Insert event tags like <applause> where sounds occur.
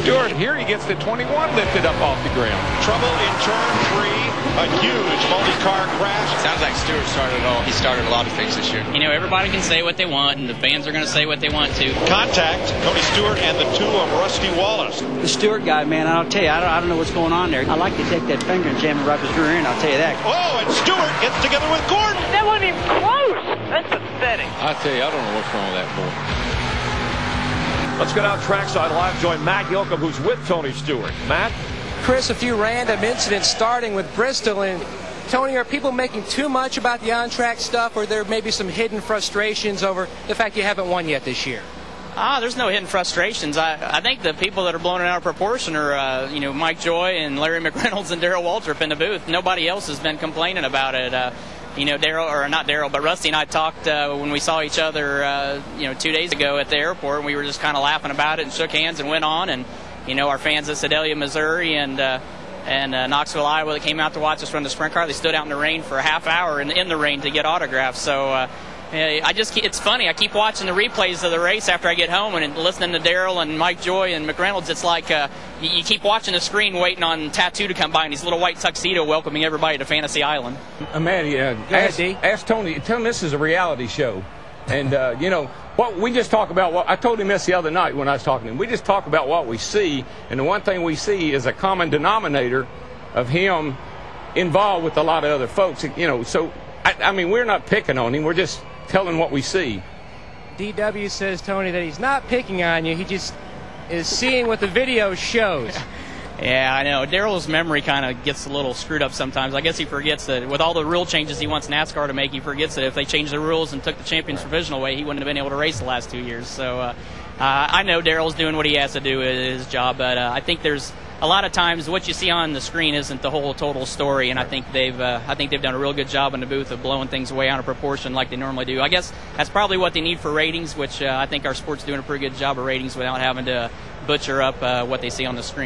Stewart, here he gets the 21 lifted up off the ground. Trouble in turn three. A huge multi-car crash. Sounds like Stewart started it all. He started a lot of things this year. You know, everybody can say what they want, and the fans are going to say what they want to. Contact. Tony Stewart and the two of Rusty Wallace. The Stewart guy, man, I'll tell you, I don't, I don't know what's going on there. I like to take that finger and jam it right his rear end, I'll tell you that. Oh, and Stewart gets together with Gordon. That wasn't even close. That's pathetic. I tell you, I don't know what's wrong with that boy. Let's go down trackside live. Join Matt Yocum, who's with Tony Stewart. Matt? Chris, a few random incidents starting with Bristol. And Tony, are people making too much about the on track stuff, or there may be some hidden frustrations over the fact you haven't won yet this year? Ah, there's no hidden frustrations. I, I think the people that are blowing it out of proportion are, uh, you know, Mike Joy and Larry <laughs> McReynolds and Darrell Waltrip in the booth. Nobody else has been complaining about it. Uh, you know, Darrell, or not Darrell, but Rusty and I talked uh, when we saw each other, uh, you know, two days ago at the airport, and we were just kind of laughing about it and shook hands and went on. And, you know, our fans at Sedalia, Missouri, and uh, and uh, Knoxville, Iowa, that came out to watch us run the sprint car, they stood out in the rain for a half hour in, in the rain to get autographs. So. Uh, I just it's funny. I keep watching the replays of the race after I get home and listening to Darrell and Mike Joy and McReynolds. It's like uh, you, you, keep watching the screen, waiting on Tattoo to come by in his little white tuxedo, welcoming everybody to Fantasy Island. Uh, man, yeah. Ask, ask, Tony. Tell him this is a reality show, and uh, you know what we just talk about. What I told him this the other night when I was talking to him. We just talk about what we see, and the one thing we see is a common denominator of him involved with a lot of other folks. You know, so I, I mean, we're not picking on him. We're just telling what we see. DW says, Tony, that he's not picking on you. He just is seeing what the video shows. <laughs> Yeah, I know. Darrell's memory kind of gets a little screwed up sometimes. I guess he forgets that with all the rule changes he wants NASCAR to make, he forgets that if they changed the rules and took the champions provisional away, he wouldn't have been able to race the last two years. So uh, uh, I know Darrell's doing what he has to do in his job, but uh, I think there's a lot of times what you see on the screen isn't the whole total story, and I think they've uh, I think they've done a real good job in the booth of blowing things way out of proportion like they normally do. I guess that's probably what they need for ratings, which uh, I think our sport's doing a pretty good job of ratings without having to butcher up uh, what they see on the screen.